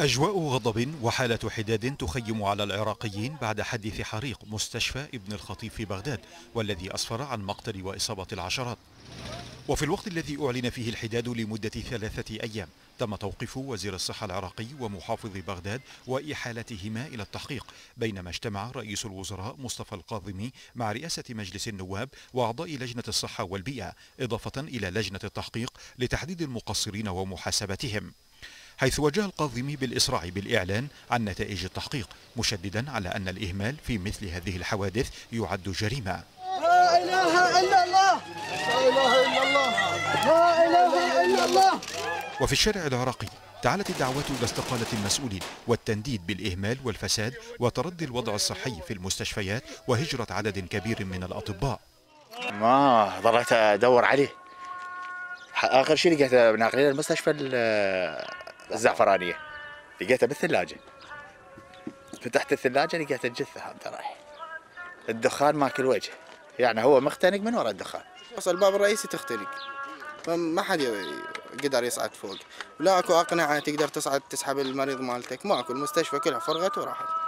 أجواء غضب وحالة حداد تخيم على العراقيين بعد حديث حريق مستشفى ابن الخطيب في بغداد والذي أسفر عن مقتل وإصابة العشرات. وفي الوقت الذي أعلن فيه الحداد لمدة ثلاثة أيام تم توقيف وزير الصحة العراقي ومحافظ بغداد وإحالتهما إلى التحقيق بينما اجتمع رئيس الوزراء مصطفى القاضمي مع رئاسة مجلس النواب وأعضاء لجنة الصحة والبيئة إضافة إلى لجنة التحقيق لتحديد المقصرين ومحاسبتهم. حيث وجه القاضمي بالإسراع بالإعلان عن نتائج التحقيق مشددا على أن الإهمال في مثل هذه الحوادث يعد جريمة. لا إله إلا الله! لا إله إلا الله! لا إله إلا الله! وفي الشارع العراقي تعالت الدعوات إلى استقالة المسؤولين والتنديد بالإهمال والفساد وتردي الوضع الصحي في المستشفيات وهجرة عدد كبير من الأطباء. ما ضليت ادور عليه آخر شيء لقيته ناقلين المستشفى الزعفرانية. لقيته بالثلاجة. فتحت الثلاجة لقيت الجثه هذا رايح. الدخان ماكل وجه. يعني هو مختنق من وراء الدخان. بس الباب الرئيسي تختنق. ما حد قدر يصعد فوق. لا أكو أقنعة تقدر تصعد تسحب المريض مالتك. ماكو المستشفى كلها فرغت وراحت.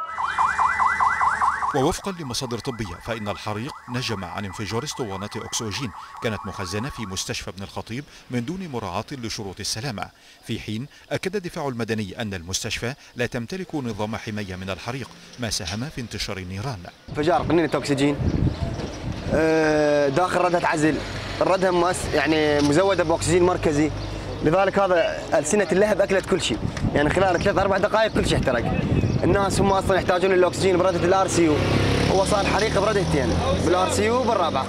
ووفقا لمصادر طبية فإن الحريق نجم عن انفجار اسطوانات أكسجين كانت مخزنة في مستشفى ابن الخطيب من دون مراعاة لشروط السلامة. في حين أكد الدفاع المدني أن المستشفى لا تمتلك نظام حماية من الحريق ما ساهم في انتشار النيران. انفجار قنينة أكسجين آه، داخل ردة عزل. الردة يعني مزودة بأكسجين مركزي. لذلك هذا ألسنة اللهب أكلت كل شيء. يعني خلال ثلاث أربع دقائق كل شيء احترق. الناس هم أصلا يحتاجون الأكسجين بردة ال RCU هو صار حريق بردتين بال RCU وبالرابعة.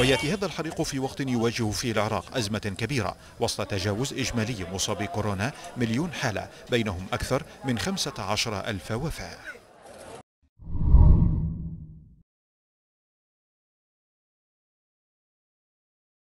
ويأتي هذا الحريق في وقت يواجه فيه العراق أزمة كبيرة. وسط تجاوز إجمالي مصابي كورونا مليون حالة بينهم أكثر من 15 ألف وفاة.